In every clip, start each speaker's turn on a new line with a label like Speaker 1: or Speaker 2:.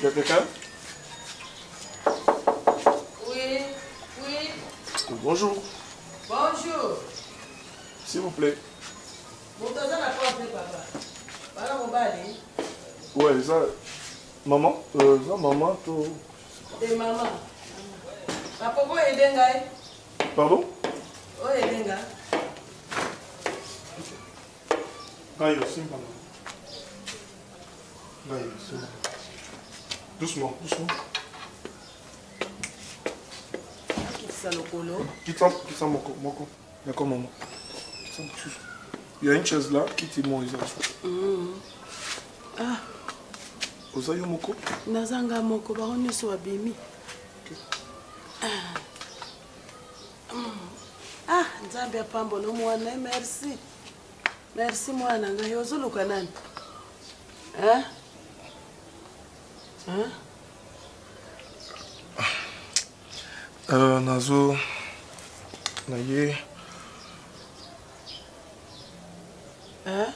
Speaker 1: Il y a quelqu'un?
Speaker 2: Oui, oui.
Speaker 1: Bonjour,
Speaker 2: Bonjour.
Speaker 1: s'il vous plaît.
Speaker 2: papa mobali
Speaker 1: Ouais, ça. Maman euh, ça, maman, to...
Speaker 2: e mama bapoko oyede ngai
Speaker 1: Pardon?
Speaker 2: Oyede nga
Speaker 1: Gaïo, Simba. Gaïo, Simba. doucement. Doucement.
Speaker 2: Akitisa lokolo.
Speaker 1: Kitisa kitisa moko moko. Yako mama kitisa mosusu ya une chaise là kiti mo
Speaker 2: eza
Speaker 1: oza yo moko?
Speaker 2: Naza nga moko bango nyonso babimi. Ah. ah Nzambe apambola mwana eh, merci. Merci mwana ngai. Ozoluka nani?
Speaker 1: Nazo na ye
Speaker 2: Hein?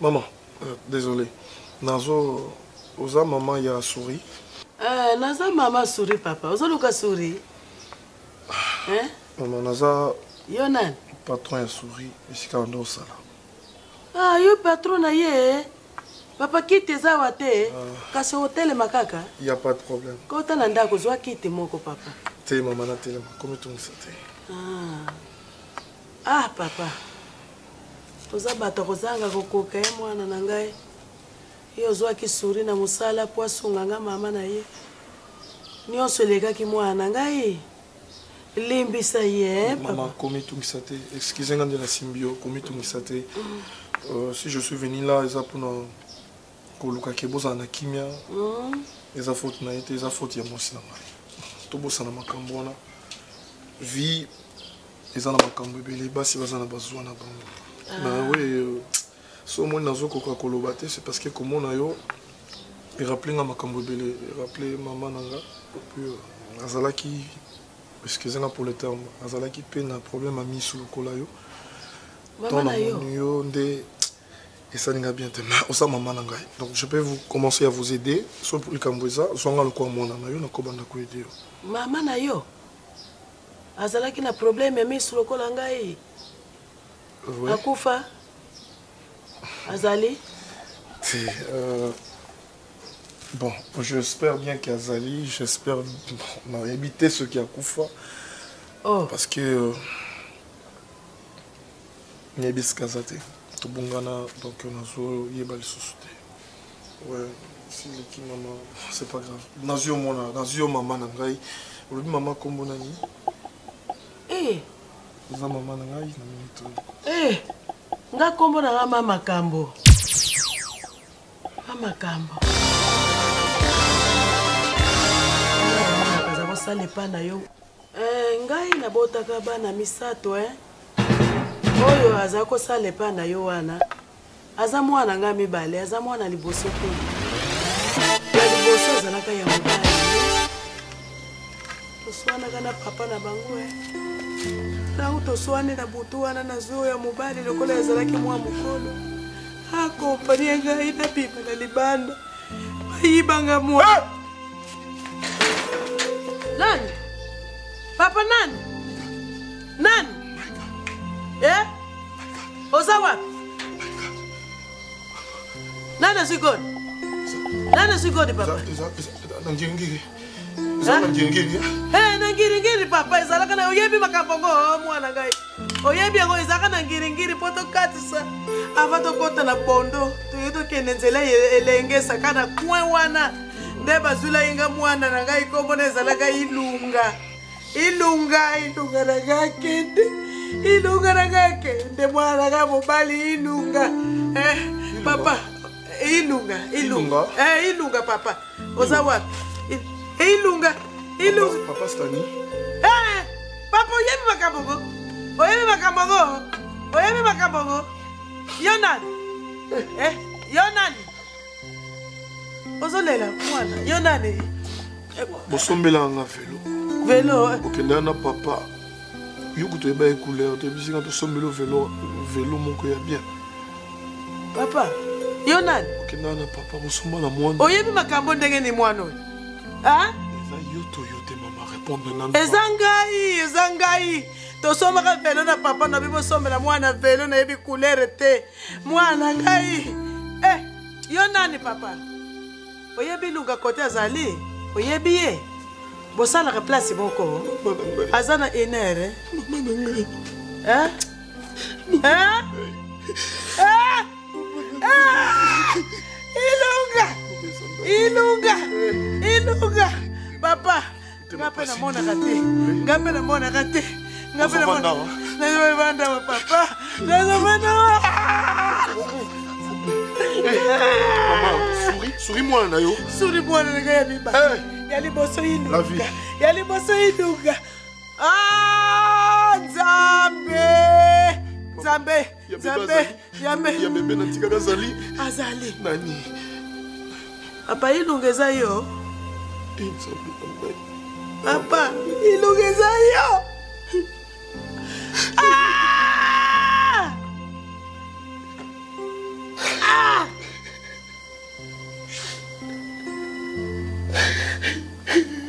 Speaker 1: maman euh, désolé. Nazo oza mama ya souris
Speaker 2: Ah, naza mama suri papa. Ozoluka suri Hein?
Speaker 1: mama naza
Speaker 2: yo nani?
Speaker 1: patron ya souris esika banda osala.
Speaker 2: Ah, yo patron na ye papa kiti eza awa te kasi otelema kaka
Speaker 1: y a pas de problème.
Speaker 2: Kota na ndako zwa kiti moko papa
Speaker 1: te mama natelema komi tongisa te
Speaker 2: ah. ah papa. Toza bato kozanga kokoka ye mwana na ngai. Ye ozwaki suri na mosala po asunganga mama na ye. Nyonso elekaki mwana na ngai. Limbisa ye
Speaker 1: mama
Speaker 2: papa.
Speaker 1: komi tongisa te excuse nga nde nasimbi yo komi tongisa te Euh, si je suis venu là eza mpona kolukaki bozala na kimia.
Speaker 2: Mm.
Speaker 1: eza faute na ye te eza faute ya mwasi na ngai. Tobosana makambo wana. Vie eza na makambo ebele basi baza na bazwa na bango. Na we so omoni nazokoka koloba te c'est parce que komona yo eraple nga makambo ebele eraple mama na nga. Puis euh, azalaki excuse nga pour le terme azalaki mpe na problème ya miso lokola yo.
Speaker 2: Yo.
Speaker 1: namoni yo nde esalinga bien te mais oza mama na ngai. Donc je peux vous commencer à vous aider so likambo eza zwanga lokola mwana na yo nakobanda koede yo.
Speaker 2: Mama na yo? Azalaki na probleme ya misu lokola ngai
Speaker 1: Ouais.
Speaker 2: akufa? Azali?
Speaker 1: C'est, euh, bon j'espère bien qu'azali j'espère bon, nayebi te soki akufa.
Speaker 2: Oh.
Speaker 1: Parce que euh, nayebi esika aza te tobongana donc nazoyeba lisusu te. Ouais sileki mama c'est pas grave. Nazwi omona nazwi yo mama na ngai. Olobi mama nkombo nani?
Speaker 2: Eh,
Speaker 1: oza mama na ngai na minute oyo
Speaker 2: eh, nga nkombo na nga ma makambo. Ma makambo. Aza kosala epa na yo. Eh, ngai nabotaka bana misato eh? Oyo aza kosala epa na yo wana aza mwana ngai mibale aza mwana liboso te. Ya liboso azalaka ya mobali. Toswanaka na papa na bango eh? ntango toswani na butu wana na zwi oyo ya mobali lokola ezalaki mwa mokolo. Akompani ngai na bima na libanda. Bayibanga mwa. Nani? Papa nani? Nani eh? oza wapi? Nani azwi godi nani azwi godi papa?
Speaker 1: Na ngiringiri eza na ngiringiri.
Speaker 2: Eh, na ngiringiri. Papa ezalaka na oyebi makambo ngo oh, mwana ngai. Oyebi yango ezalaka na ngiringiri mpo tokatisa. Ava tokɔta na bondo toye tokende nzela ye- elenge esaka na kwe wana. Nde bazwilaki nga mwana na ngai kombona ezalaka ilunga. Ilunga ilunga na ngai kende ilunga na ngai kende mwana na ngai mobali ilunga. Eh, papa ilunga ilunga.
Speaker 1: Ilunga?
Speaker 2: eh, ilunga papa. Oza wapi? I- ilunga ilunga.
Speaker 1: Papa
Speaker 2: Eh, oyebi makambo ngo? Oyebi makambo ngo? Oyebi makambo ngo? Yo nani? Eh, yo nani? Ozolela mwana yo nani? Eh,
Speaker 1: bosombelaka nga velo.
Speaker 2: Velo eh.
Speaker 1: okendaka na papa yo kutu oyeba ye couleur toyebisinga tosombeli velo velo moko ya bien.
Speaker 2: Papa yo nani?
Speaker 1: Okenda na papa mosomba na mwana
Speaker 2: oyebi makambo ndenge ni mwana oyo? Ah?
Speaker 1: eza yo to yo te mama répondre na
Speaker 2: eza ngai eza ngai. Tosomaka velo na papa na bi bosombela mwana velo nayebi couleur te. Mwana ngai. E yo nani papa? Oyebi lunga kote azali? Oyebi ye bosalaka place moko. Aza na inere Eh? Eh? Eh? Ilunga! Ilunga! Ilunga! Papa nga mpe namonaka te. Nga mpe namonaka te. Nga mpe
Speaker 1: Nazobandawa.
Speaker 2: papa. Nazobandawa
Speaker 1: suri mwana na yo.
Speaker 2: Suri mwana nanga ya mibale.
Speaker 1: Eh.
Speaker 2: Ya liboso
Speaker 1: vie.
Speaker 2: ya liboso ilunga Ah, nzambe. Nzambe
Speaker 1: Ya bebe
Speaker 2: nzambe
Speaker 1: ya natikaka azali
Speaker 2: azali.
Speaker 1: Nani?
Speaker 2: Papa ilunga eza yo?
Speaker 1: Nzambe
Speaker 2: papa ilunga eza yo? Ah!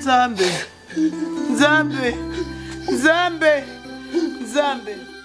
Speaker 2: zęby, zęby, zęby, zęby.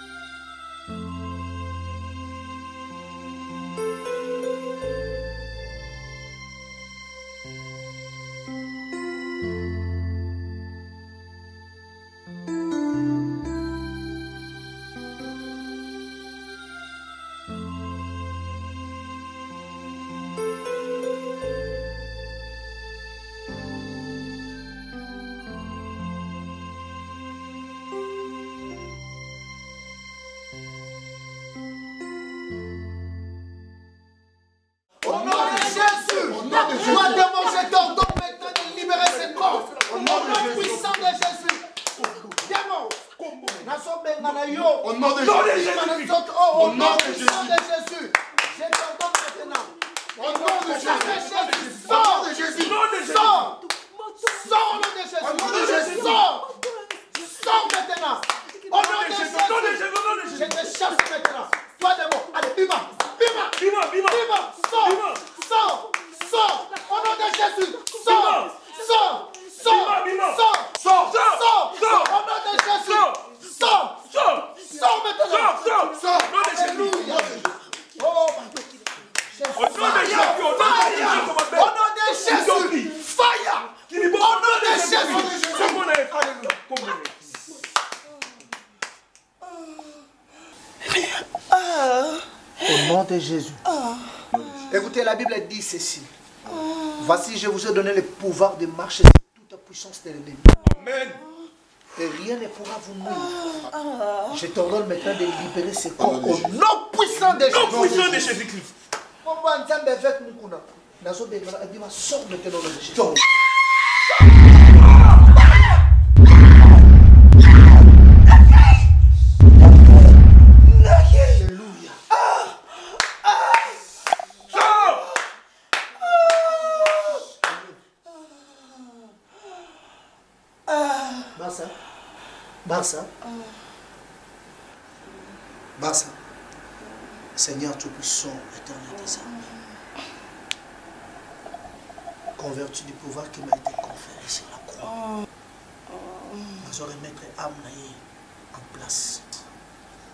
Speaker 3: Au nom de Jésus. Écoutez, la Bible dit ceci. Voici, je vous ai donné le pouvoir de marcher sur toute la puissance de l'ennemi.
Speaker 4: Amen.
Speaker 3: Et rien ne pourra vous nuire. Je t'ordonne maintenant de libérer ce corps au nom puissant de Jésus.
Speaker 4: Non puissant de Jésus-Christ
Speaker 3: mukuna. Nazobengana abima sort maintenant au nom de Jésus. Alléluia.
Speaker 4: Sors.
Speaker 3: Barça. Barça. Barça. Seigneur Tout-Puissant, éternel des armées. Du pouvoir qui m'a été conféré sur la croix. Je remettre âme en place.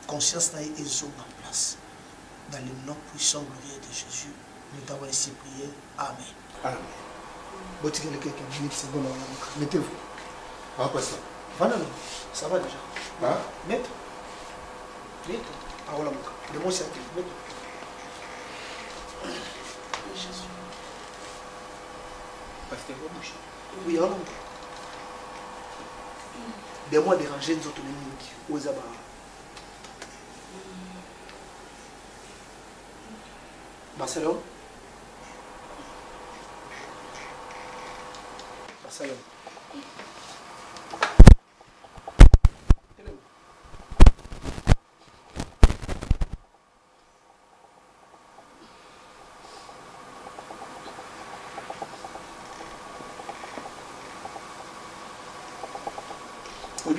Speaker 3: Conscience naïe et zone en place. Dans le nom puissant glorieux de Jésus, nous t'avons ainsi prié. Amen.
Speaker 1: Amen.
Speaker 3: Botikele quelqu'un, minute seconde, mettez-vous.
Speaker 1: Après ça.
Speaker 3: Va déjà.
Speaker 1: Hein?
Speaker 3: Mets. Mets. Ah voilà, le mot c'est actif. Jésus. Mois dérangés, nous autres, aux abats. Barcelone? Barcelone.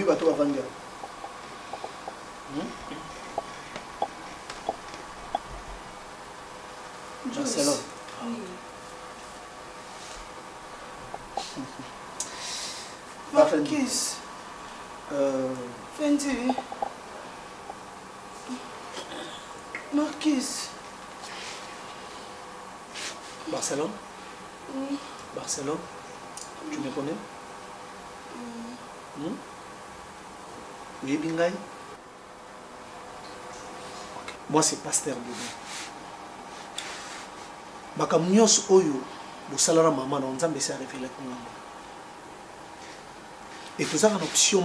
Speaker 3: Bato bavandi c'est pasteur bobe makambo nyonso oyo bosalaka mama na arevelaki ngambo option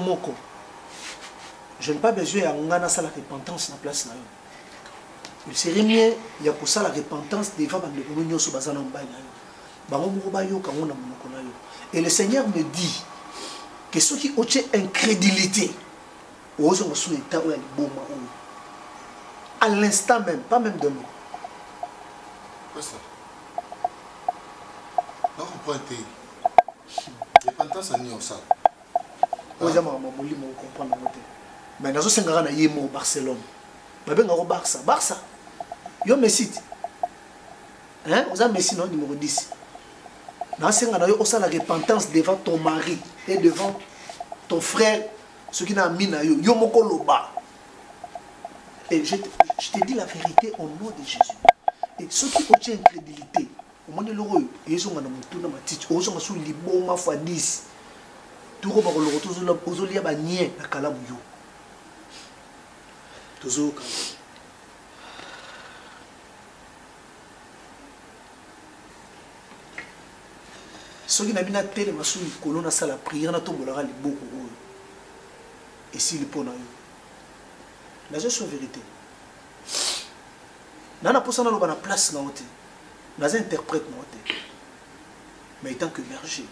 Speaker 3: je n'ai pas besoin ya ngai nasala repentance na place repentance et le seigneur me dit ke soki otie incrédulité ozonga à l'instant même pas même demain.
Speaker 1: Pasteur. nakomprendre te repentance ani osala
Speaker 3: oyo eza makambo ya molimo okomprendre yango te mais nazosengaka na ye moko barcelone. Babengako barça. Yo messi. Te hein? oza messi na yo numéro 10 nasenga na yo osala repentance devant ton mari et devant ton frère soki na ami na yo. Yo moko loba et je te, je te dis la vérité au nom de jésus. Et soki otie incrédulité omoni eloko oyo ezonga na motu na matiti ozonga so liboma fois 10 toko bakoloko ozolia banie na kalamu yo. Tozoyoka soki na bino atelema so likolo nasala priere natombolaka liboko oyo esili mpo na yo naza so vérité na na mposa naloba na place na yo te naza interprète na te mais étant que berger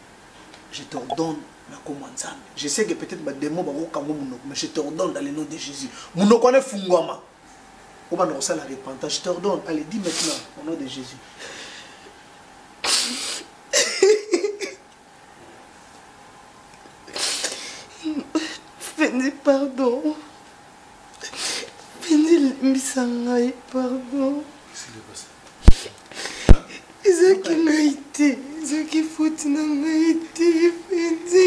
Speaker 3: je t'ordonne je sais que peut-être bademo bakokango monoko mais je t'ordonne dans le nom de jésus. Monoko wana efungwama obanda kosala repentance je t'ordonne. Allez dis maintenant au nom de jésus.
Speaker 5: Fendi, pardon. Limbisa ngai, pardon. ezalaki ngai te ezalaki foti na ngai te fendi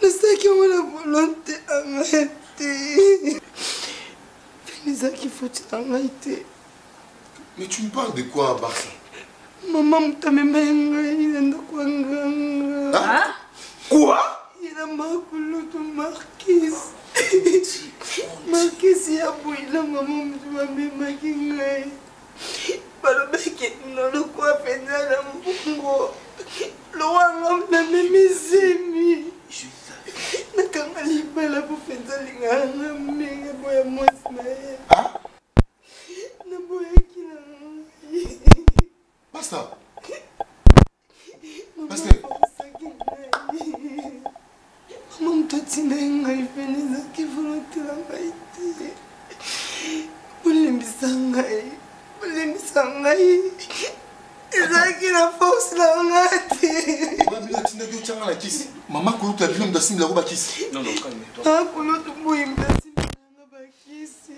Speaker 5: nasalaki yango na volonté ya ngai te fendi ezalaki foti na ngai te
Speaker 1: mais tu me parles de quoi barça?
Speaker 5: Mama moto amemai ngai na ndako ya nganga
Speaker 1: quoi
Speaker 5: yena makulutu markise makisi ya boilanga momutu bamemaki ngai. Balobaki na lokwa penza na mbongo lowanga namemi zemi nakanga libala po penza lingaka na ndenge boya mwasi na ye. Naboyaki na ngai. Pastor pastor mamoto atina ye ngai pene ezaki volotela ngai te bolembisa ngai bolembisa ngai ezalaki na force na nga te
Speaker 1: mama kulutu abino mutu asimbilako bakisi
Speaker 6: mama kulutu
Speaker 5: boye mutu asimbilanga bakisi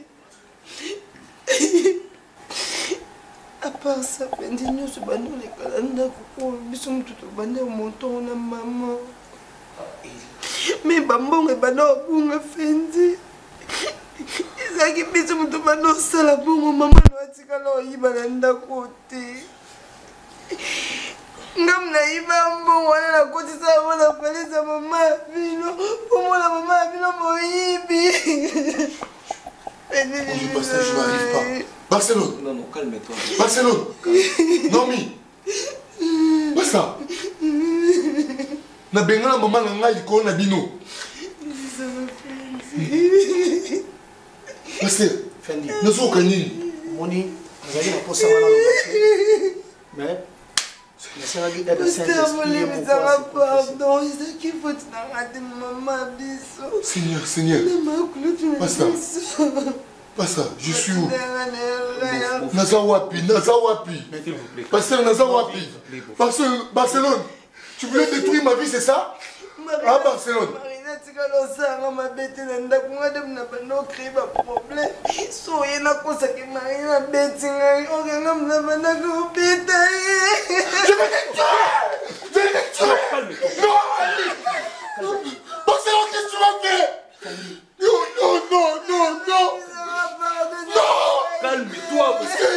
Speaker 5: apart sa pende nyonso bandi koleka na ndako oyo biso motu tobandi ya moton na mama me bambongo ebanda obunga fendi ezalaki biso moto banda osala bongo mama no atikala oyiba na ndako te ngam nayiba mbongo wana nakotisa yango na palisa mama ya bino pomona mama ya bino moyibi.
Speaker 1: Barcelone,
Speaker 6: Non, non, calme-toi.
Speaker 1: Barcelone. Nomi. Basta. nabenga na mama na ngai likolo na bino. Paster nazoyoka nini?
Speaker 3: Omoni azali na mposa wana mais nasalaki
Speaker 5: pardon ezaki foti na ngate mama biso.
Speaker 1: Seigneur
Speaker 5: seigneurpasa
Speaker 1: pasa je suis où? Naza wapi naza wapi? Paster naza wapi? barcelone. Tu voulais détruire ma vie c'est ça
Speaker 5: Marina-
Speaker 1: Ah, Barcelone.
Speaker 5: Marina na ndako nga de mna banda ocrée baproblème so oye nakosaki mari mabeti ngai okanga mna bandaka obeta ye
Speaker 6: Calme-toi.
Speaker 7: Marcelo, qu'est-ce que tu m'as fait Non, non, non, non, non
Speaker 6: Calme-toi. monsieur.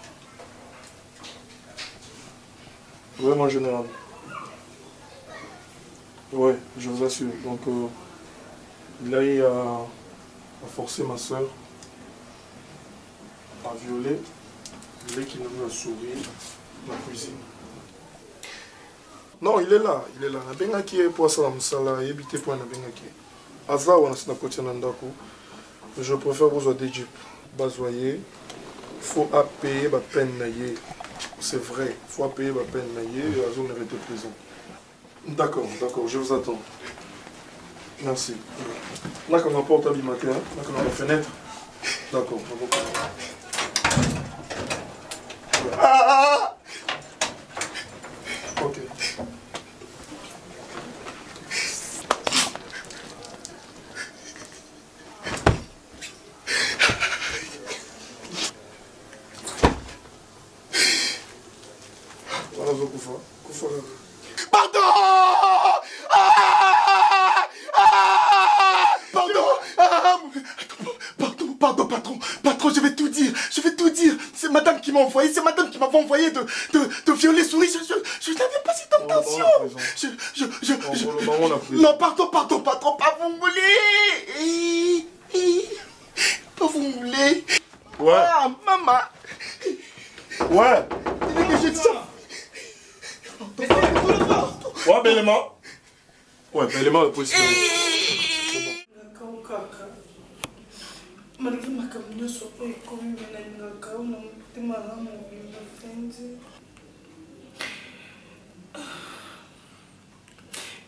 Speaker 1: Mon général. Ouais, je vous assure. Donc, euh, il a eu à, ma soeur à violer. Voulait qu'il nous a souri la cuisine. Non, il est là, il est là. Nabengaki ye po asala mosala yebi te mpo nabengaki ye. aza wana si nakotia na ndako je préfère de jeep bazwa ye faut apaye bapeine na ye c'est vrai faut apaye bapeine na ye azomérite prison. D'accord d'accord je vous attends. Merci. Nakanga porte abima te nakanga bafenêtre d'accord
Speaker 7: Ah
Speaker 1: ok wana azokufa kufa kaka
Speaker 7: Pardon Ah Ah Pardon Ah Pardon, pardon, patron. Patron, je vais tout dire. Je vais tout dire. C'est madame qui m'a envoyé. C'est madame qui m'avait envoyé de, de, de violer souris. Je, je, je n'avais pas cette intention. Je, je. Non, pardon, pardon, patron. Pas vous voulez. Pas vous voulez.
Speaker 1: ouais
Speaker 7: Ah, maman.
Speaker 1: ouais
Speaker 7: Tu veux que je dise ça
Speaker 1: ouais belema ouais belema le
Speaker 5: fendi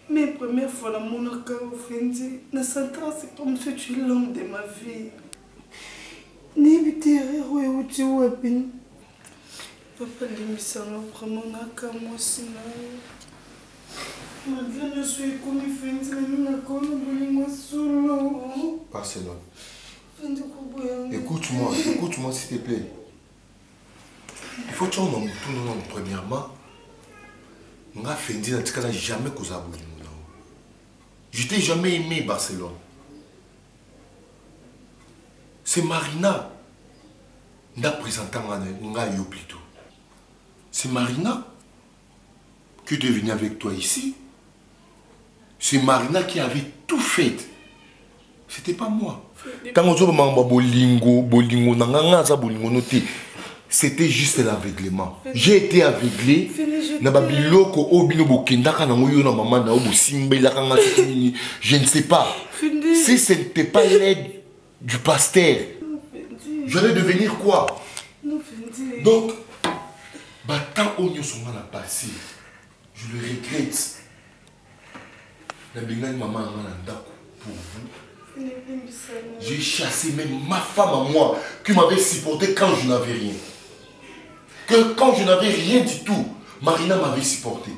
Speaker 5: mais première fois namonaka ofendi na sentence c'est comme si tu es l'homme de ma vie. Nayebi te erreur oyo euti wapi? Papa limbisanga vraiment naka mwasi na yo malgré nyonso ekomi fendi nalingaka o na bolingo solo.
Speaker 8: Barcelone.
Speaker 5: fendi koboyanga
Speaker 8: Écoute-moi, écoute-moi s'il te plaît. Il faut que tu tout le monde premièrement. Nga Fendi n'a jamais causé bolingo na. Je t'ai jamais aimé Barcelone. C'est Marina. N'a présenté nga yo plutôt. C'est Marina qui est venue avec toi ici. C'est Marina qui avait tout fait. C'était pas moi. ntango ozobamanga bolingo bolingo na nga nga aza bolingo no te c'était juste l'aveuglement j'ai été aveuglé. Na babiloko oyo bino bokendaka nango yo na mama na yo bosimbelaka nga soki nini je ne sais pas. Si ce n'était pas l'aide du pasteur j'allais devenir quoi? Donc batemps oyo nyonso nga na passé je le regrette. Nabengani mama na nga na ndako pour vous. J'ai chassé même ma femme à moi, qui m'avait supporté quand je n'avais rien. Que quand je n'avais rien du tout, Marina m'avait supporté.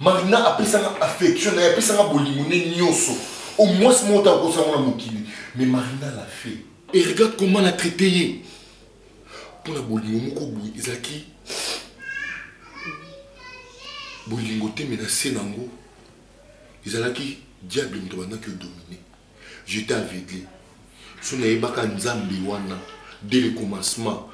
Speaker 8: Marina a pris ça affection, elle a pris ça bolimone nyoso. Au moins, c'est mon temps ça mon mokili. Mais Marina l'a fait. Et regarde comment elle a traité. Pour la bolingo moko boui, ezalaki bolingo te menacé nango. ezalaki diable moto bandaki odomine j'étais aveuglé so nayebaka nzambe wana dès le commencement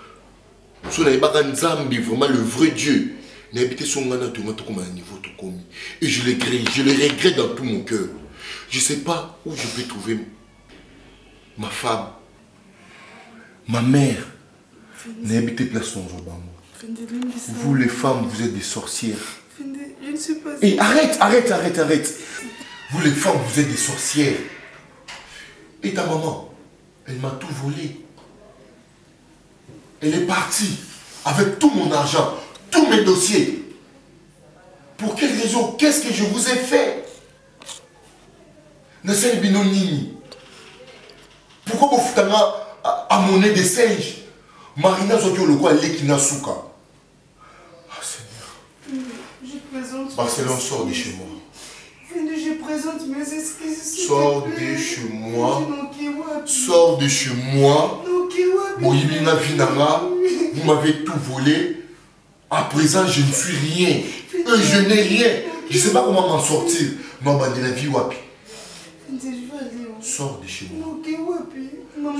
Speaker 8: so nayebaka nzambe vraiment le vrai dieu nayebi te so ngai na tonga tokóma na niveau tokomi et je le regrette je le regrette dans tout mon cœur je sais pas où je peux trouver ma femme ma mère nayebi te place bango vous les femmes vous êtes des sorcières
Speaker 5: je ne suis pas.
Speaker 8: Et arrête, arrête, arrête, arrête. Vous les femmes, vous êtes des sorcières. Et ta maman, elle m'a tout volé. Elle est partie avec tout mon argent, tous mes dossiers. Pour quelle raison? Qu'est-ce que je vous ai fait? Pourquoi vous foutez à, à monnaie des singes? Marina quoi Lekina Souka? Ah Seigneur.
Speaker 5: Je présente.
Speaker 8: Barcelone, sors de chez moi.
Speaker 5: Présente mes excuses.
Speaker 8: Sors de chez moi. Sors de chez moi. Vous m'avez tout volé. À présent, je ne suis rien. Euh, je n'ai rien. Je ne sais pas comment m'en sortir. Maman de la vie wapi. Sors de chez moi.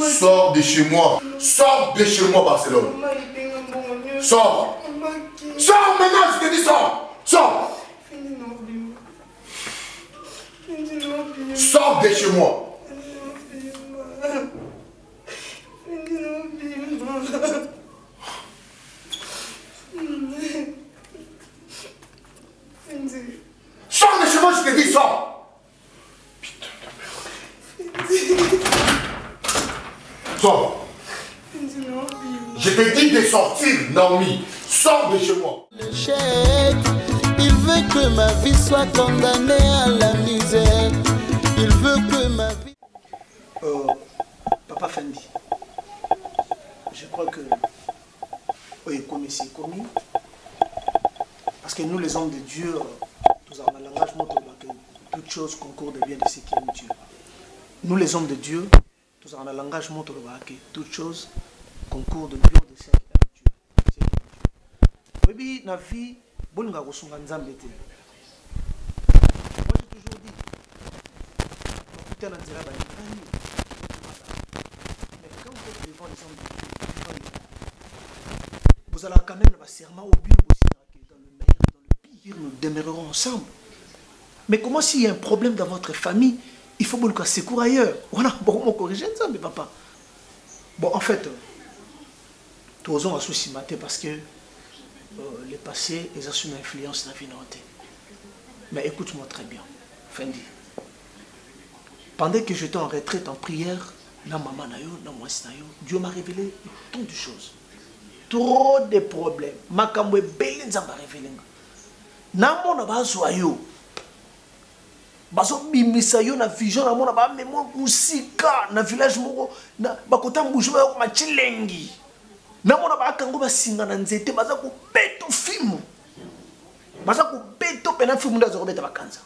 Speaker 8: Sors de chez moi. Sors de chez moi, Barcelone. Sors. Sors maintenant, je te dis sors. Sors.
Speaker 3: cevap you mu? Toute chose concourt de bien de aime Dieu. Oui, na vie, nous avons nzambe te. Moi, j'ai toujours dit, putain, na nzela bayekani. Mais quand vous êtes devant les hommes de Dieu, vous allez quand même le serment au but aussi dans le meilleur dans le pire, nous demeurerons ensemble. Mais comment s'il y a un problème dans votre famille, il faut que secours ailleurs. On corrige ça, mais papa. Bon, en fait, tous on a souci matin parce que euh, le passé exerce une influence dans la vie Mais écoute-moi très bien, Fendi. Pendant que j'étais en retraite en prière, na maman na yo, na na Dieu m'a révélé tant de choses. Trop de problèmes. Makambo ebele nzambe arevele nga namona bazwa yo bazobimisa yo na vision namona bamemo mosika na village moko bakota mbushu bayokoma cilengi namona bakango basinga na nzete baza kobeta fimu baza kobeta pena fimu nde aza kobeta bakanza.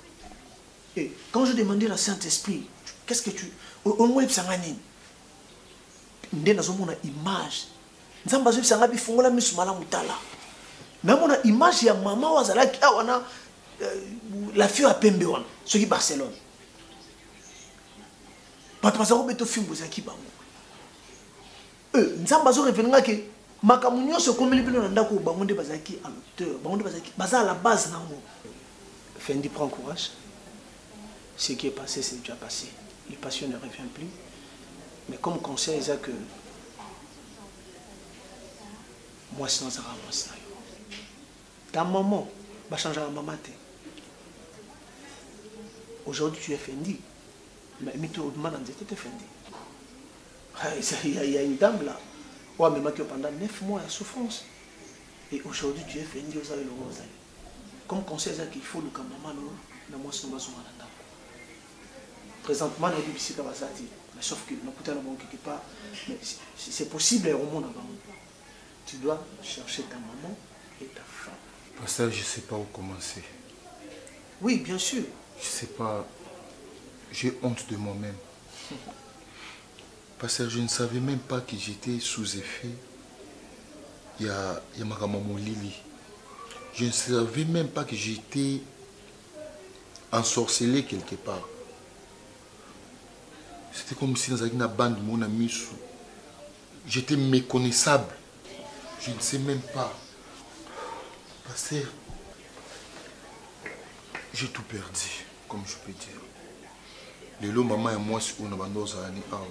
Speaker 3: Et quand je demandais à Saint-Esprit, qu'est-ce que tu... omoyebisanga nini? Nde nazomona image. Nzambe azobisanga bifungola miso malamu tala. Namona image ya mama oyo azalaki awa na la fille ya pembe wana soki barcelone. Bato baza kobeta fimbo ezalaki bango nzambe azorevenanga ke makambo nyonso ekomeli bino na ndako bango nde bazalaki à l'auteur bango nde baza à la base nango. Fendi prend courage. Ce qui est passé c'est déjà passé. Les passions ne reviennent plus. Mais comme conseil eza que mwasi na azalaka mwasi na yo ta maman bachangeaka mama te aujourd'hui tu es fendi. Mais mito na nzete te fendi. Il y a une dame là. Amemaki yo pendant neuf mois ya souffrance. Et aujourd'hui tu es fendi ozali longo ozali comme conseil qu'il faut luka mama no na mwasi no bazonga na ndako présentement nayebi bisika baza te mais sauf que nakutana bango quelque part mais c'est possible omona bango tu dois chercher ta maman et ta femme.
Speaker 8: Pasteur, je ne sais pas où commencer.
Speaker 3: Oui, bien sûr.
Speaker 8: Je sais pas. J'ai honte de moi-même. Pasteur, je ne savais même pas que j'étais sous effet. Il y a, y a ma maman Lili. Je ne savais même pas que j'étais ensorcelé quelque part. C'était comme si dans une bande, mon ami, j'étais méconnaissable. Je ne sais même pas. Pasteur, j'ai tout perdu, comme je peux dire. lelo mama ya mwasi oyo na bando ozalani awa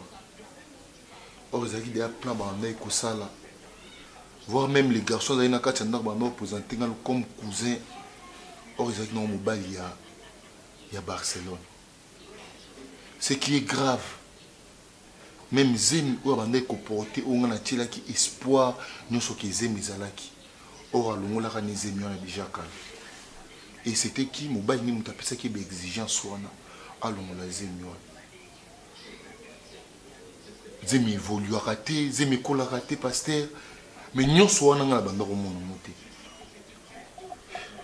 Speaker 8: or ezalaki deya plan banda ekosala voire même les garçons azali na comme cousin. Or ezalaki nango mobali ya, ya barcelone. Ce qui est grave même zemi oyo abandaki koporte espoir nyonso ke zemi ezalaki or alongolaka na ezemi wana déjà kala et c'était qui? Mobali nini moto apesaki baexigence wana alongola zemi wana zemi évoluaka te zemi ekolaka te paster mais nyonso wana nga na banda komona mo te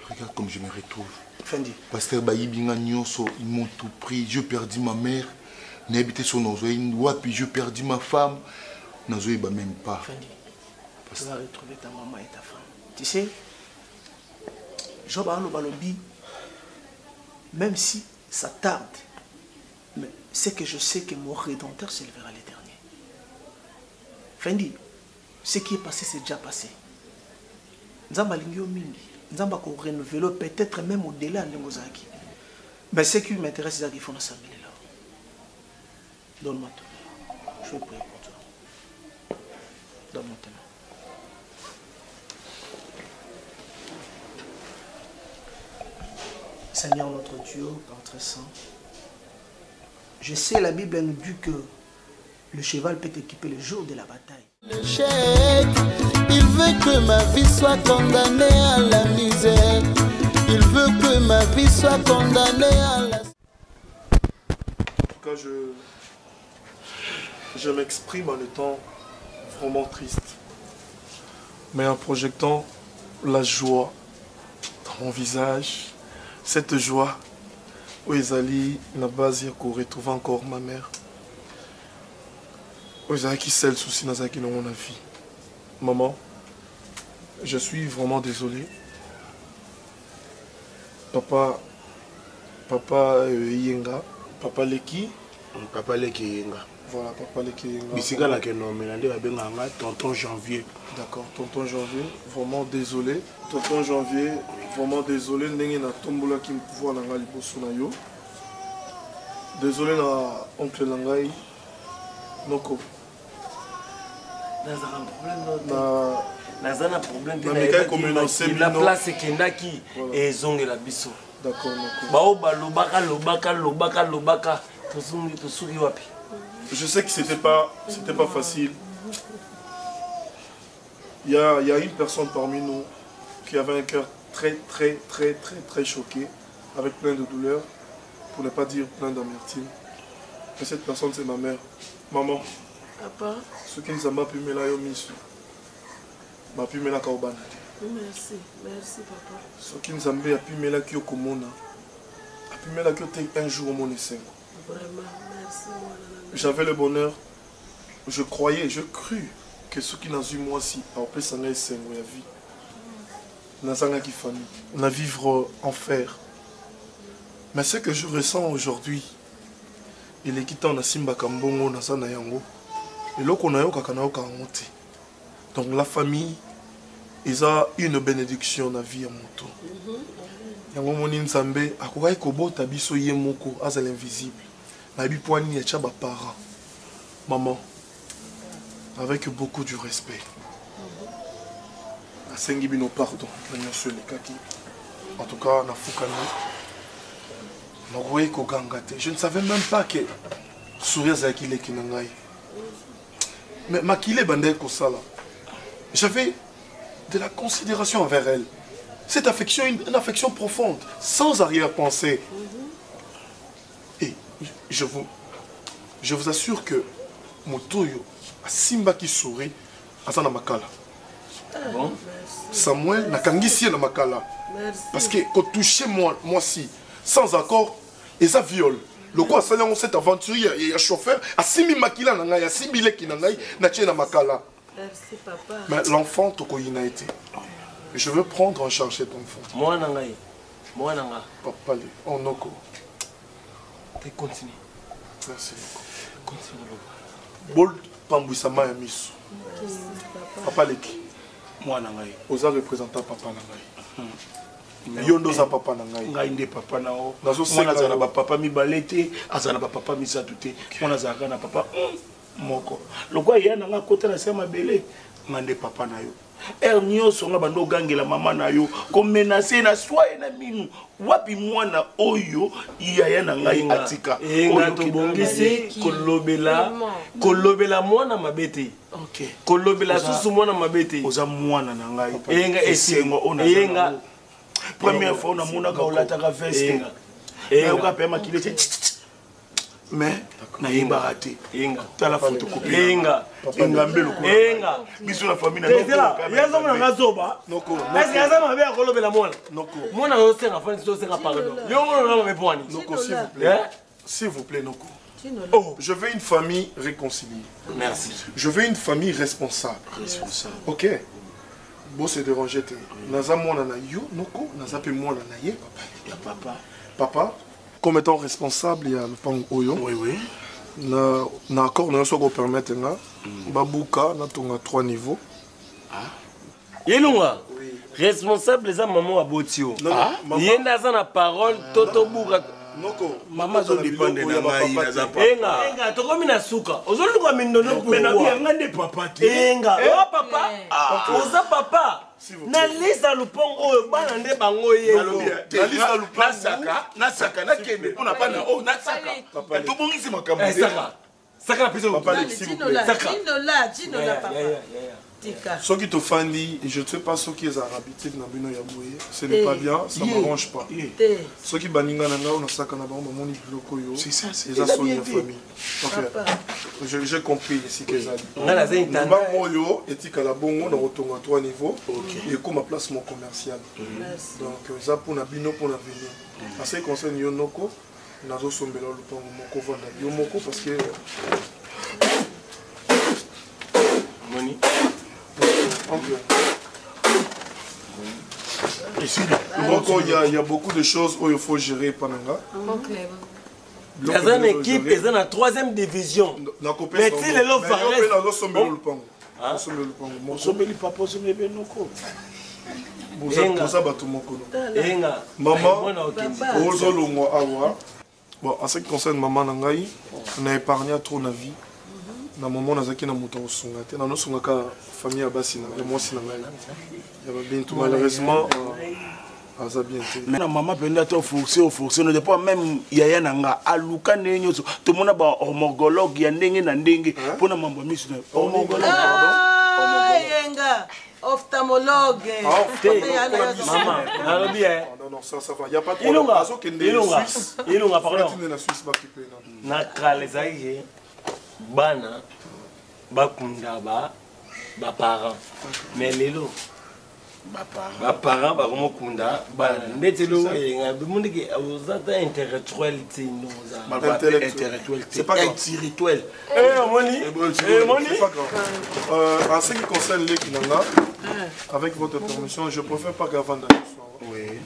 Speaker 8: regarde comme je me retrouve.
Speaker 3: Fendi.
Speaker 8: Paster bayibi nga nyonso ils m'ont tout pris je perdu ma mère. Nayebi te so nazwai wapi je perdu ma femme. Nazoyeba même pas.
Speaker 3: Fendi tu vas retrouver ta maman et ta femme. Tu sais job aloba lobi même si ça tarde mais c'est que je sais que mon rédempteur s'élèvera les derniers fendi ce qui est passé c'est déjà passé. Nzambe alingi yo mingi. Nzambe akorenouveler peut-être même au-delà ya ndenge ozalaki. Mais ce qui m'intéresse ezalaki fo nasambelela donne-moi ton je vais prier pour toi. Donne-moi tes Seigneur notre Dieu, Père très saint, je sais la Bible nous dit que le cheval peut équiper le jour de la bataille.
Speaker 9: L'échec, il veut que ma vie soit condamnée à la misère. Il veut que ma vie soit condamnée à la...
Speaker 1: En tout cas, je, je m'exprime en étant vraiment triste. Mais en projectant la joie dans mon visage, cette joie où Ezali, la base, encore ma mère. Où Ezali qui seul souci dans mon vie. Maman, je suis vraiment désolé. Papa, papa euh, Yenga, papa Leki,
Speaker 4: papa leki yenga
Speaker 1: voilà, papa Leki Yenga.
Speaker 4: bisika na kenomela nde babengaka nga tonton janvier
Speaker 1: D'accord, tonton Janvier, vraiment désolé. Tonton Janvier, vraiment désolé. Ndenge na tombola ki pouvoir na ngai liboso na yo. Désolé na oncle na ngai. Noko.
Speaker 5: nazaka problème no te
Speaker 1: Na
Speaker 5: naza na problème te
Speaker 1: Na Mikael komenonce
Speaker 5: la
Speaker 1: bino.
Speaker 5: place ekendaki
Speaker 1: Voilà.
Speaker 5: ezongela biso
Speaker 1: d'accord, Noko.
Speaker 5: bao balobaka lobaka lobaka lobaka tosungi tosuki wapi
Speaker 1: Je sais que c'était pas, c'était pas facile. Il y a, il y a une personne parmi nous qui avait un cœur très, très, très, très, très choqué, avec plein de douleur, pour ne pas dire plein d'amertume. Et cette personne, c'est ma mère. Maman,
Speaker 5: papa
Speaker 1: ce qui nous a pu me la yo miso. Ma pu me la kaobana.
Speaker 5: merci merci papa
Speaker 1: soki nzambe apimelaki yo komona apimelaki yo te un jour omona esengo
Speaker 5: vraiment merci
Speaker 1: j'avais le bonheur. Je croyais je crus que soki nazwi mwasi aopesa ngai esengo ya vie. Nazangaki famille na vivre enfer mais ce que je ressens aujourd'hui eleki ntango nasimbaka mbongo naza na yango. Eloko nayokaka nayokaka yango te donc la famille eza une bénédiction na vie ya moto. Yango omoni nzambe akokaki kobota biso ye moko azala invisible nayebi mpo nini atya maman. Avec beaucoup du respect. Nasengi bino pardon. En tout cas nafukami nakoki koganga je ne savais même pas que souri azalaki leki na ngai mais makili ebandaki kosala j'avais de la considération envers elle. Cette affection une, affection profonde sans arrière-pensée je vous je vous assure que moto oyo asimbaki souris aza na makala.
Speaker 5: Bon.
Speaker 1: Samuel nakangisi na makala.
Speaker 5: Merci.
Speaker 1: Parce que kotouche moi mwasi sans accord eza viol lokola asali yango cette aventure ya, ya chauffeur asimbi makila na ngai asimbi leki na ngai natie na makala.
Speaker 5: Merci papa.
Speaker 1: Mais l'enfant tokoyina ete je veux prendre en charge cet enfant.
Speaker 5: Mwana ngai mwana nga
Speaker 1: papa le onoko.
Speaker 5: Te continue
Speaker 1: merci beaucoup
Speaker 5: continue loba
Speaker 1: bopambwisa mai ya miso papa leki.
Speaker 4: Mwana ngai.
Speaker 1: Oza représentant papa na ngai. Yo nde oza papa na ngai.
Speaker 4: Ngai nde papa na o
Speaker 1: Nazosenga
Speaker 4: mwana azala na
Speaker 1: yo.
Speaker 4: bapapa mibale te azala na bapapa misato te. Mwana azalaka na papa mm, moko. Lokwa ya na nga kota na se mabele nga nde papa na yo ere nyonso nga bando ogangela mama na yo komenase na swa ye na minu wapi mwana oyo yaya na ngai atika? Oyo
Speaker 10: tobongisi kolobela kolobela mwana mabe te
Speaker 4: Ok.
Speaker 10: kolobela susu mwana mabe te
Speaker 4: oza mwana na ngai.
Speaker 10: Eyenga
Speaker 4: esengo oyo naza
Speaker 10: eyenga
Speaker 4: nango. première fois namonaka olataka veste. Nayoka mpe makili ete mais nayebaka te
Speaker 10: eyenga
Speaker 4: tala fotokopi
Speaker 10: eyenga
Speaker 4: engambe lokola
Speaker 10: eyenga
Speaker 4: biso na famille
Speaker 10: ezela yaza mwana nga zoba
Speaker 1: Noko,
Speaker 10: ese aza mabe ya kolobela mwana.
Speaker 1: Noko,
Speaker 10: mwana osenga fani tosenga pardon. yo mwana nga mabe pwani
Speaker 1: Noko, s'il vous plaît. S'il vous plaît, Noko.
Speaker 10: Oh,
Speaker 1: Je veux une famille réconciliée.
Speaker 10: merci.
Speaker 1: Je veux une famille responsable.
Speaker 4: responsable.
Speaker 1: Ok. Bon, c'est dérangé. Naza mwana na yo, Noko, naza pe mwana na ye, papa.
Speaker 4: ya papa.
Speaker 1: Papa, comme étant responsable ya lopango oyo
Speaker 4: oui, oui.
Speaker 1: na, na accord na yo soki opermettre nga mm. babuka natonga trois niveaux
Speaker 10: ah. ye longa oui. responsable eza mama aboti yo
Speaker 1: ah.
Speaker 10: ye nde aza na parole ah. to tobuka
Speaker 4: mama azodépende na ngai naza papa.
Speaker 10: Enga. Enga tokomi na suka. Ozoluka mindono
Speaker 4: me nabi
Speaker 10: pourquoi
Speaker 4: yanga nde papa te.
Speaker 10: Enga. Oza papa. Oza papa. Na lisa lupongo oyo bana nde bango
Speaker 4: nalobi
Speaker 10: yeko
Speaker 4: te, na- nasaka nasaka nakende. Mpona bana oyo nasaka. Tobongisi makambo
Speaker 10: saka. Saka
Speaker 1: soki tofandi je ne sais pas soki eza rabitique na bino ya boye. Ce n'est pas bien ça m'arrange pas. soki baninga na ngai oyo nasaka na bango bamoni biloko oyo
Speaker 4: eza
Speaker 1: soni
Speaker 4: ya
Speaker 1: famille. Ok. J'ai compris
Speaker 10: esika
Speaker 1: ezaliloba oyo etikala bongo na kotonga trois niveau ekoma place mon commercial donc euh, eza mpona bino mpona venir. Asai concerne yo noko nazosombela lopango moko vanda yo moko parce que
Speaker 10: moni.
Speaker 1: Donc il y a il y a beaucoup de choses où il faut gérer pananga.
Speaker 10: aza na équipe eza na troisième division. Mais
Speaker 4: papa noko
Speaker 1: Boza- bato moko Maman.
Speaker 10: mwana okende
Speaker 5: Papa.
Speaker 1: ozolongwa awa. Bon en ce qui concerne mama na ngai na épargna trop na vie na moma nazalaki na moto akosunga te na nosungaka famille ya basi ya mwasi na ngai ya babintu malheureusement aza bien te
Speaker 4: na mama mpenza ata oforce oforce no depois même yaya na nga aluka ndenge nyonso tomona bahomogologe ya ndenge na ndenge mpona mambo ya miso
Speaker 5: homogologenga
Speaker 10: ophtalmologe nalobi ilunga ilunga pardon
Speaker 1: na
Speaker 10: kala ezalaki bana bakunda ba baparent mais lelo baparent bakomokunda bana. Ndeti lo eyenga bimondiki oza ta intellectuel te no oza
Speaker 1: Intellectuel.
Speaker 4: intellectuel
Speaker 1: C'est pas grave.
Speaker 4: spirituel
Speaker 10: Eh, Eh.
Speaker 1: Euh, en ce qui concerne les Kinanga, avec votre permission, je préfère pas qu'avant d'aller soir.
Speaker 4: Oui.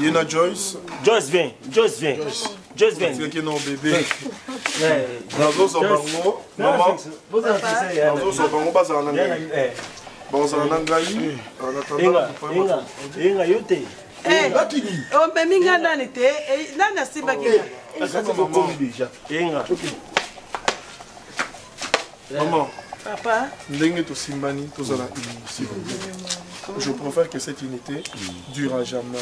Speaker 1: Yena Joyce,
Speaker 10: Joyce vient Joyce vient Joyce
Speaker 1: josephine
Speaker 10: na
Speaker 1: bebe nazosoba yango nazosoba yango bazala na ngai bazala na ngai
Speaker 10: enga yo te
Speaker 5: omemi nga nani te? Eh, nani asimbaki
Speaker 10: enga
Speaker 5: mama
Speaker 1: ndenge tosimbani tozala uni Je préfère que cette unité dure à jamais.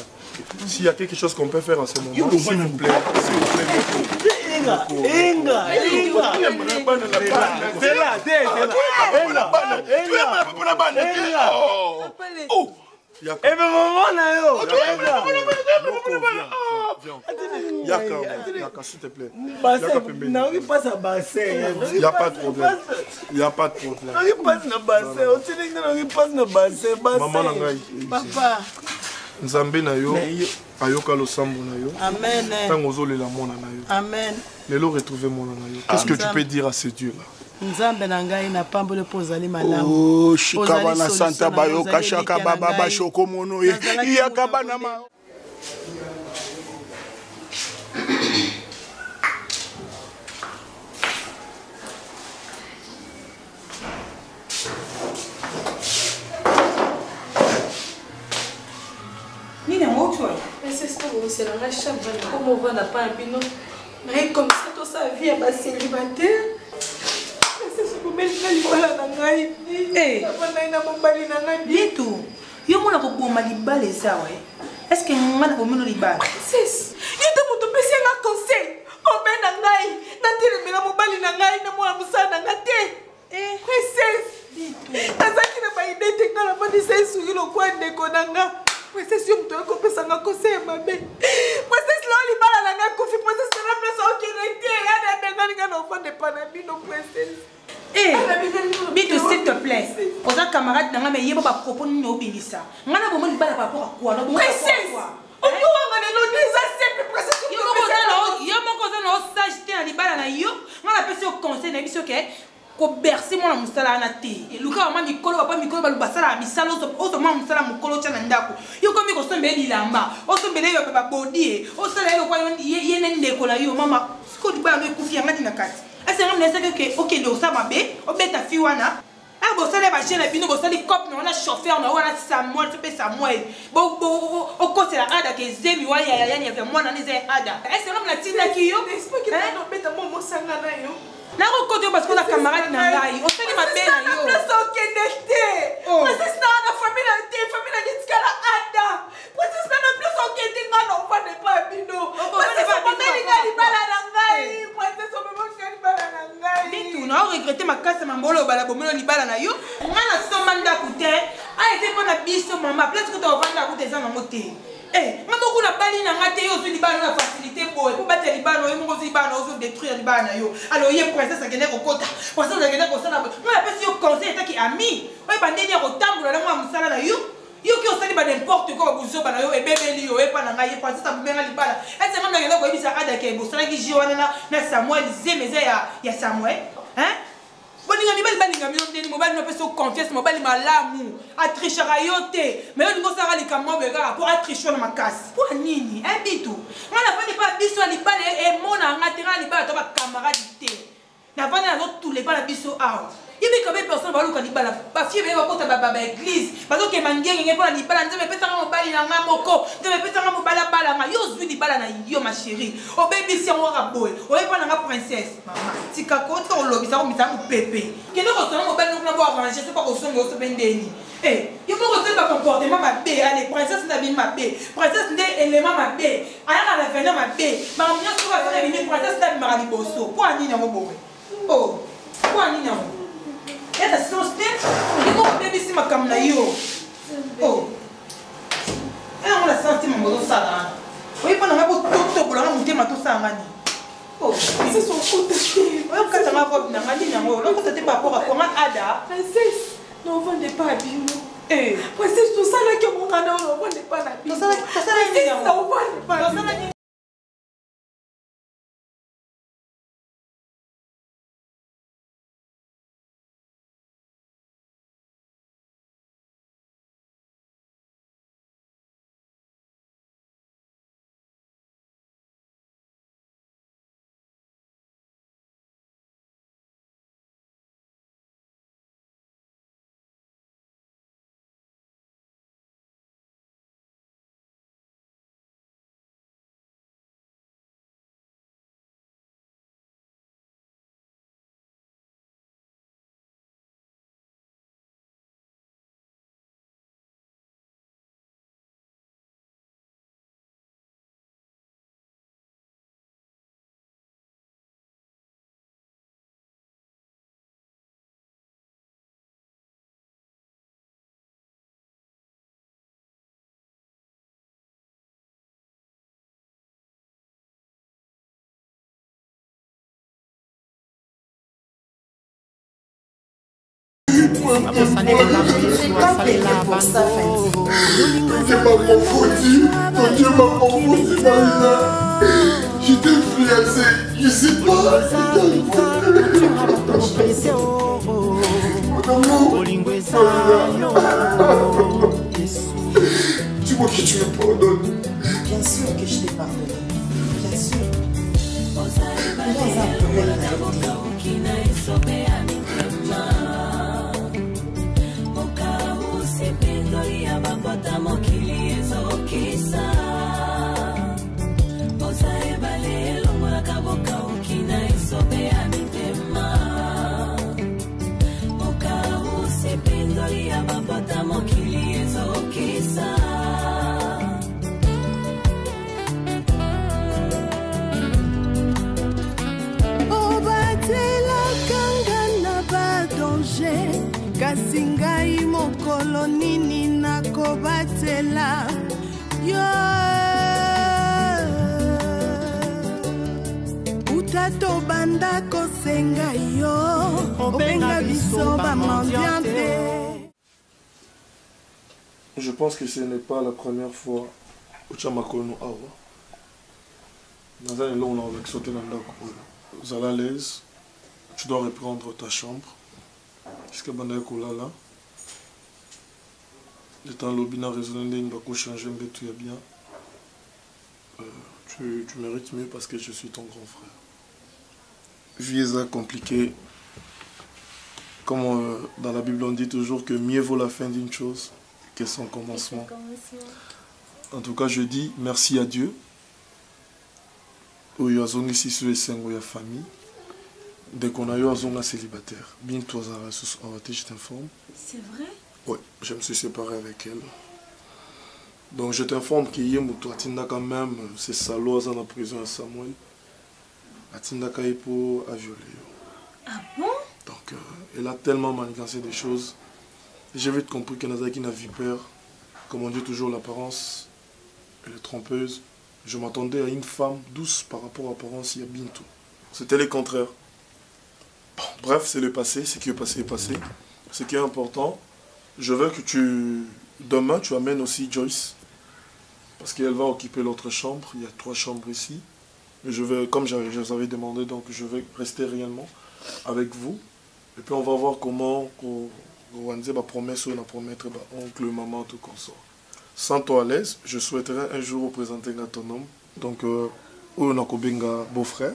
Speaker 1: S'il y a quelque chose qu'on peut faire en ce moment, s'il vous plaît, s'il vous plaît,
Speaker 10: te ebe mama na yo
Speaker 1: Yaka, Yaka, s'il te plaît.
Speaker 10: bassin naoki pasa bassin
Speaker 1: Il n'y a pas de problème. Il n'y a pas de problème.
Speaker 10: naoki pasi na bassin. Otilingi naoki pasi na bassin
Speaker 1: Maman na
Speaker 10: bassin
Speaker 1: ngai,
Speaker 5: papa.
Speaker 1: Nzambe na yo ayoka losambo na yo.
Speaker 5: Amen
Speaker 1: ntango ozolela mwana na yo.
Speaker 5: Amen.
Speaker 1: Lelo retrouve mwana na yo. Qu'est-ce que tu peux dire à ce dieu là
Speaker 5: nzambe na ngai napamboli mpo ozali malamu.
Speaker 4: Oh, Shikaba
Speaker 5: na
Speaker 4: santa bayoka shaka baba bashoko mono
Speaker 5: eh.
Speaker 4: ye
Speaker 5: yaka
Speaker 4: bana ma
Speaker 11: nini yango otwa
Speaker 12: esesika bomiselanga chaque vana komovanda pa ya bino naye komisa tosa vie ya baselibataire esesikomi
Speaker 5: obelinga libala na ngai navandai na mobali na ngai
Speaker 11: litu yo mona koboma libala eza wa estce nga na bomino libala?
Speaker 5: Ye te moto opesi yanga conseil. Obe na ngai natelemela mobali na ngai na mwana mosala na nga te. Princese nazalaki na baide te nga nafandisa esuki lokwa ndeko na nga. Princese yo moto akopesanga conseil ya mabe. Princese leo libala na ngai kofi. Princese nanga mpenza okende te. Yana ebengani nga na ofande epa na bino princese
Speaker 11: bitu s'il te plaît. Oza camarade nanga me yeba bapropos nini obimisa? Nga na bomo libala rapport
Speaker 5: princese
Speaker 11: yo moko oza na osage te na libala na yo. Nga napesi yo conseil na biso ke koberse mwana mosala wana te. Luka bama mikolo bapa mikolo balu basalaka misala ozomwa mosala mokolo otya na ndako. Yo komi kosombele bilamba osombele yo babodi ye osala ye lokwa ye ne ndeko na yo mama siko libala no ekufi yanga ti na kati asenga mna esaki oke okende osala mabe obeta fi wana. A bosali bagene na bino bosali cope na wana chauffeur na wana samuel mpe samuel. Okosela ada ke ezemi wa yayayani ya mwana na eza ada. Esenga mna tindaki yo
Speaker 5: obeta mo mosanga na yo
Speaker 11: nakokota yo parce oza camarade na ngai. Osali mabe na yo.
Speaker 5: okende te princese naa na famille na te famille na litikala ada. Princese na na place okende nga na ofande pa bino. Princese omelinga libala na ngai. Princese omemolinga libala na ngai.
Speaker 11: Bituna oregrete makasi mambolo obala bomelo libala na yo. Nga na soma ndako te aete mpo na biso mama place kota ovanda kuta eza nango te nga moko na bali na nga te yo ozwi libala na facilité boye mpo batya libala oyo moko ozwi libala ozodétruire libala na yo. Alors ye princesse akende kokota. Princesse akende kosala boye. Nga napesi yo conseil etaki ami. Oyeba ndeni ya kotambola na mwa mosala na yo. Yoki osali ba nimporte ko babuzoba na yo ebebeli yo epa na ngai ye. Princesse abomenga libala. Ese nga nakende koyebisa adake bosalaki ji wana na samuel zeme eza ya samuel bolinga mibali balinga bino ndeni mobali no apesa confiance mobali malamu atrichaka yo te. Me yo lingi osalaka likambo boye kaka mpo atriche na makasi. Mpo nini? Ebitu ngai nafandi mpa biso ya libala emona nga te ngai libala to bakamaradi te. Nafandi nazotula epa na biso awa yebika be personne baluka libala bafie beye bakota baeglise bazokema ngengenge mpo na libala nzambe epesanga mobali na nga moko. Nzambe epesanga mobali abalanga yo ozwi libala na yo ma sheri obebisi yango kaka boye oyepa nanga princesse. Mama tikako tika kolobisa komisa mopepe kende kosonga mobali nokuna bo arrange sopa kosonga osope ndeni yo moko ozali bacomportement mabe ale princesse nde abimi mabe princesse nde elema mabe ayaka na venir mabe makambo nyonso soki asala ebimi princesse nde abimaka liboso mpo anini yango boye o mpo anini yango ete sauce te ndeko kobebisi makambo na yo. Oh. Eh, yango na sansi mambo ozosala wana. Oyi mpo na ngai bototokolanga motema tosala ngani oyokatanga oh. robe na ngai nini yango? Olokota te paraport akonga ada?
Speaker 5: Novande pa abimo eh. tosalaki mongana oyo novande pa na bimo
Speaker 7: Vamos alegrar mesmo, a salela abandou. J'ai pas mon foutu, mon Dieu m'a proposé Marina. J'étais fiancé, je sais pas, c'est un amour. Dis-moi que tu me pardonnes.
Speaker 13: Bien sûr que je t'ai pardonné. Bien sûr. Dans un problème,
Speaker 14: pota mokili ezokisa. Poza ebale elongolaka bokauki na esobe ya mitema. Mokausi mpe nzoli ya bapota mokili ezokisa.
Speaker 5: Obatelakanga na badange kasi ngai mokolo nini? Nakobatela yo uta tobanda kosenga yo obenga biso bamandiante
Speaker 1: Je pense que ce n'est pas la première fois au Chamakono Awa. Dans un long, on va sauter dans Vous allez à l'aise. Tu dois reprendre ta chambre. Jusqu'à Bandai Kolala. Le temps lobby n'a raisonné, va changer un peu, tout est bien. Euh, tu, tu mérites mieux parce que je suis ton grand frère. Vie compliqué. Comme euh, dans la Bible on dit toujours que mieux vaut la fin d'une chose que son commencement. En tout cas, je dis merci à Dieu. oyo azongisi so esengo ya famille ndeko na yo azonga célibataire awa te je t'informe
Speaker 12: C'est vrai?
Speaker 1: Ouais je me suis séparé avec elle. Donc je t'informe ke ye moto atindaka même ce salo aza na prison ya samuel. Atindaka ye mpo aviole yo
Speaker 12: Ah bon?
Speaker 1: Donc euh, elle a tellement manigancé des choses. J'ai vite compris que nazalaki na vipère comme on dit toujours l'apparence elle est trompeuse. Je m'attendais à une femme douce par rapport à l'apparence il y a Bintou. C'était le contraire. Bon, bref, c'est le passé, ce qui est passé est passé. Ce qui est important, je veux que tu, demain, tu amènes aussi Joyce. Parce qu'elle va occuper l'autre chambre. Il y a trois chambres ici. Et je vais, comme je vous avais demandé, donc je vais rester réellement avec vous. Et puis on va voir comment on va promesse ou on promettre oncle, maman, tout ça sans toi à l'aise, je souhaiterais un jour représenter ton homme. Donc, euh, on a un beau-frère,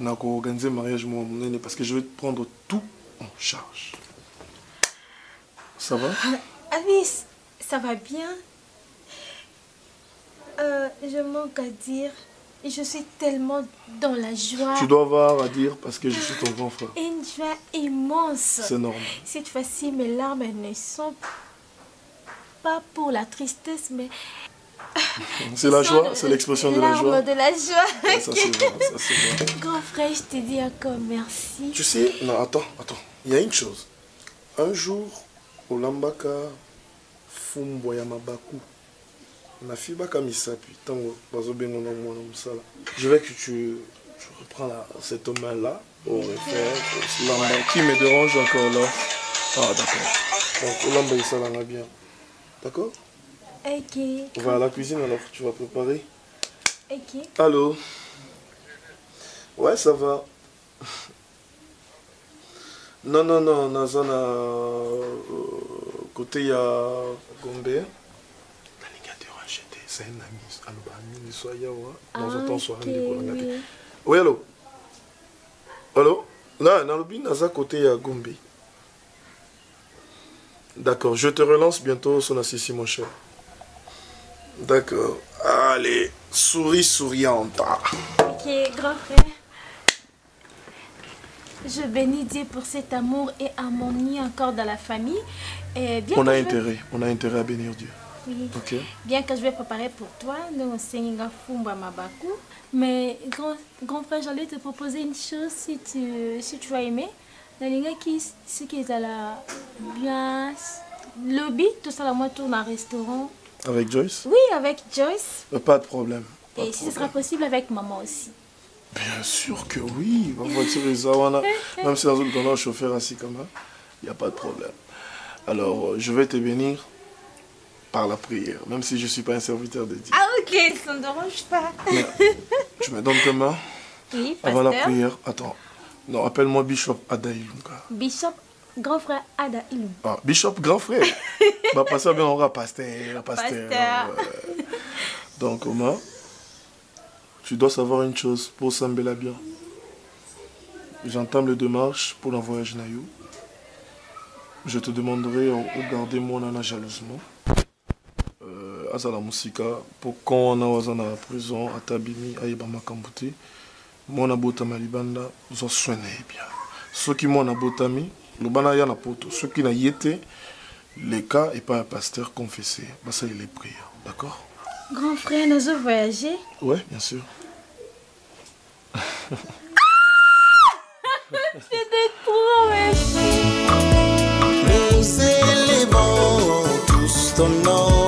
Speaker 1: on a organisé mariage parce que je vais prendre tout en charge. Ça va?
Speaker 12: Alice, ça va bien euh, Je manque à dire. Je suis tellement dans la joie.
Speaker 1: Tu dois avoir à dire parce que je suis ton grand frère.
Speaker 12: Une joie immense.
Speaker 1: C'est normal.
Speaker 12: Cette fois-ci, mes larmes elles ne sont pas pour la tristesse, mais...
Speaker 1: C'est la joie, c'est l'expression de la joie.
Speaker 12: de la joie.
Speaker 1: Ça c'est bon, ça c'est bon.
Speaker 12: Grand frère, je te dis encore merci.
Speaker 1: Tu sais, non, attends, attends. Il y a une chose. Un jour, au Lambaka, Fumbo ya Mabaku, na fibaka misapi, tango bazobengo na mwana musala. Je veux que tu, tu reprends la, cette main-là au refaire. Lamba, qui me dérange encore là? Ah, d'accord. Donc, bien. D'accord?
Speaker 12: Ok.
Speaker 1: On va à la cuisine alors, tu vas préparer.
Speaker 12: Ok.
Speaker 1: Allô? Ouais, ça va. Non, non, non, naza na euh, côté ya Gombe. nalingi adérange te c'est un ami aloba mingi so ayawa nazotan soare ndikolanga te oui allo allo na nalobi naza côté ya Gombe D'accord, je te relance bientôt son assistant, mon cher. D'accord. Allez, souris souriante.
Speaker 12: Ok, grand frère. Je bénis Dieu pour cet amour et harmonie encore dans la famille. Bien
Speaker 1: on a intérêt, on a intérêt à bénir Dieu.
Speaker 12: Oui. Bien que je vais préparer pour toi, nous Senga Fumba Mabaku. Mais grand, grand frère, j'allais te proposer une chose si tu, si tu as aimé. Nalinga qui ce qui est à la bien lobby, tout ça, là, moi tourne un restaurant.
Speaker 1: Avec Joyce?
Speaker 12: Oui, avec Joyce.
Speaker 1: Euh, Pas de problème. Pas
Speaker 12: Et
Speaker 1: de
Speaker 12: si ce sera possible avec maman aussi.
Speaker 1: Bien sûr que oui. Ma voiture est Zawana. Même si chauffeur assis comme ça, il n'y a pas de problème. Alors, euh, je vais te bénir par la prière, même si je ne suis pas un serviteur de Dieu.
Speaker 12: Ah ok, ça ne dérange pas.
Speaker 1: Tu me donnes tes mains
Speaker 12: Oui,
Speaker 1: avant la prière. Attends. Non, appelle-moi Bishop Adaïlunga.
Speaker 12: Bishop, grand frère Ada Ilum.
Speaker 1: Ah, Bishop, grand frère. bah, pasteur, bien, on aura pasteur, pasteur.
Speaker 12: Pasteur.
Speaker 1: Donc, Omar, tu dois savoir une chose pour Sambela bien. J'entame les démarches pour un voyage Nayo. Je te demanderai de garder mon nana jalousement. Euh, azala musika pour quand on a na prison atabimi ayeba makambo te mwana botama libanda ozwa soin na ye bien soki mwana botami loba na ya na poto soki na ye te leka epai ya pasteur confessé basali les prières d'accord?
Speaker 12: Grand frère, nous avons voyagé.
Speaker 1: ouais bien sûr
Speaker 12: C'était trop, merci.
Speaker 7: don't know.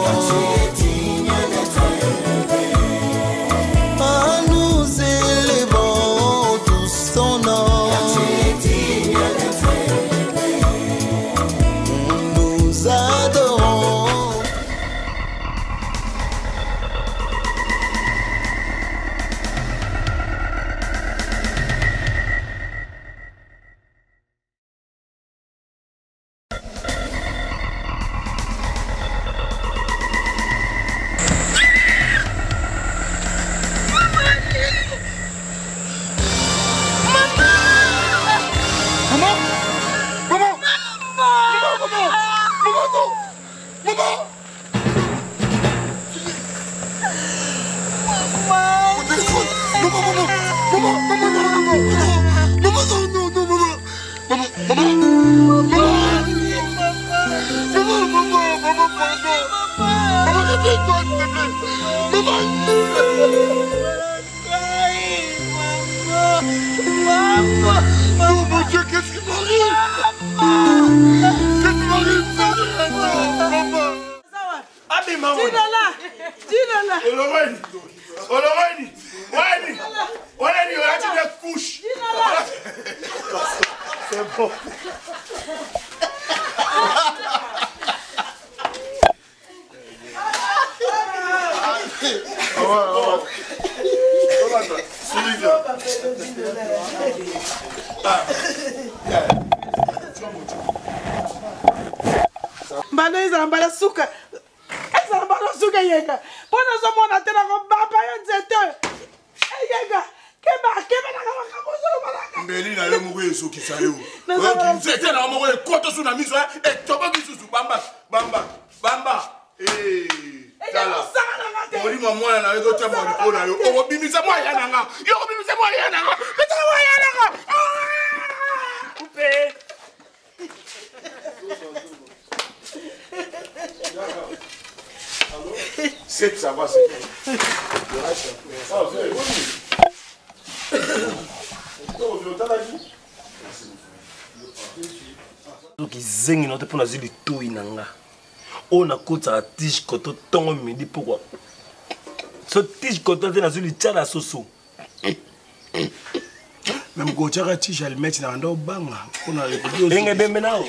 Speaker 5: Mbano ezala mbala suka. Ezala mbala suka yenga. Mpo nazomona te nako bapa yo nzete makambo ozolobanaka
Speaker 7: mbeli na yo moko ezokisa yo. Nzete na yo moko ekota so na miso etoboki susu bamba bamba bamba. Eh, molimo mwana na yo ezotya mwa likolo na yo. Okobimisa mwa ya na nga. Yo okobimisa mwa ya na nga. Betala mwa ya na nga. Kupe C'est ça va, c'est
Speaker 4: soki zengi na te mpo nazwi litoi na nga oyo nakotisaka tige koto ntongo midi pokwa. So tige koto te nazwi litya na soso.
Speaker 7: Meme kotyaka tige alimete na banda obanga mpona
Speaker 4: elinga ebembe nao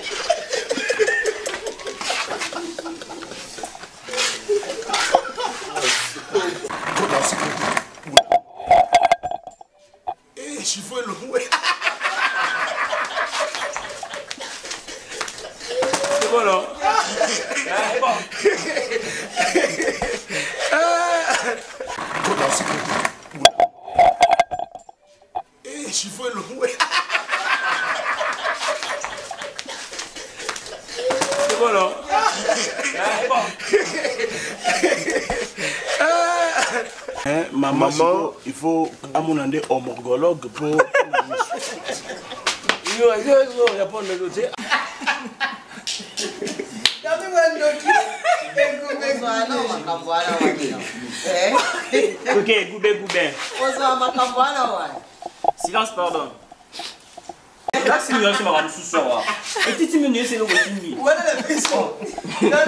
Speaker 7: mama, mama il faut amona nde homorgologue
Speaker 10: po gube gube silence pardon. Asinyoso makambo susu awa etiti mino yese eloko timi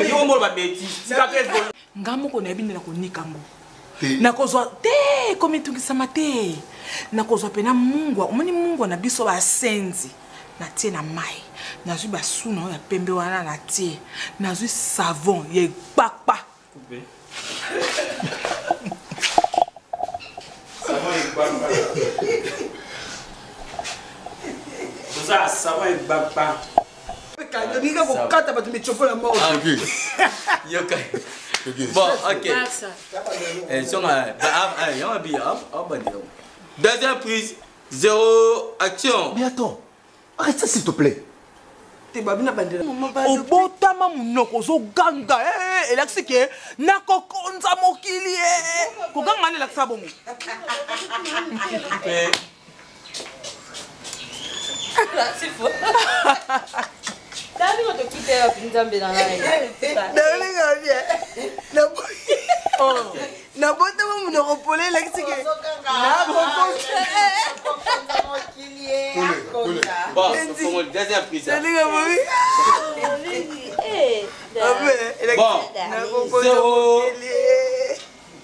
Speaker 10: yo molo babeti
Speaker 15: nga moko nayebi nde na konika ngo. Nakozwa te komitungisama te. Nakozwa mpena mungwa. Omoni mungwa na biso basenzi. Natie na mai. Nazwi basuna oyo ya pembe wana natie nazwi savon ya ekpakpa.
Speaker 10: Toza savon egbagba
Speaker 5: ninga kokata bato micopo na moko
Speaker 16: yoka bon ok. Deuxième prise zéro action.
Speaker 3: Mais attends, arrête ça s'il te plaît.
Speaker 15: obotama monoko ozoganga elakisi ke nakokonza mokili koganga nde elakisa bongo
Speaker 17: ndani kotokita yapi nzambe na ngai
Speaker 5: naolinga obie nabotama monoko pole elakisike
Speaker 16: nabokonalinga bobi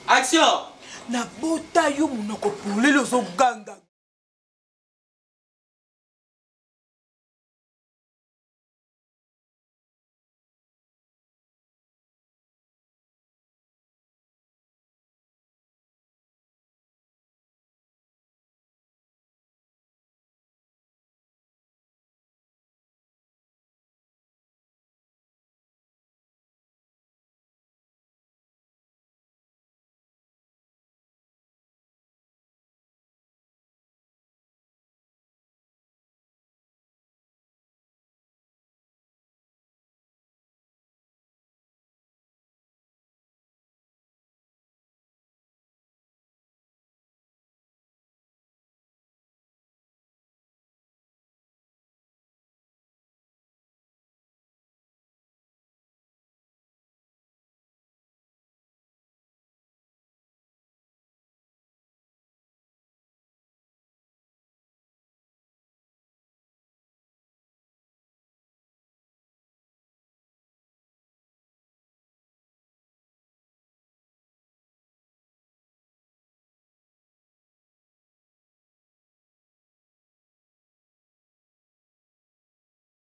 Speaker 16: action.
Speaker 15: Nabota yo monoko polele ozoga